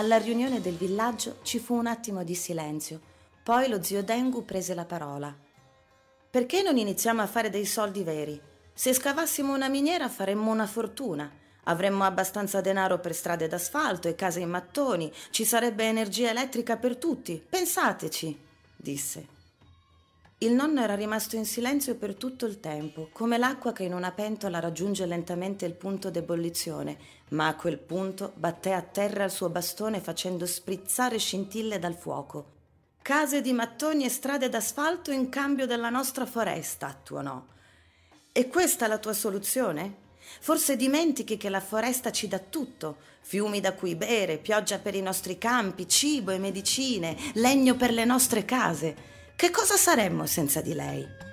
Alla riunione del villaggio ci fu un attimo di silenzio. Poi lo zio Dengu prese la parola. Perché non iniziamo a fare dei soldi veri? Se scavassimo una miniera faremmo una fortuna. Avremmo abbastanza denaro per strade d'asfalto e case in mattoni, ci sarebbe energia elettrica per tutti. Pensateci, disse. Il nonno era rimasto in silenzio per tutto il tempo, come l'acqua che in una pentola raggiunge lentamente il punto d'ebollizione, ma a quel punto batté a terra il suo bastone facendo sprizzare scintille dal fuoco. Case di mattoni e strade d'asfalto in cambio della nostra foresta, tuonò. E questa la tua soluzione? Forse dimentichi che la foresta ci dà tutto, fiumi da cui bere, pioggia per i nostri campi, cibo e medicine, legno per le nostre case. Che cosa saremmo senza di lei?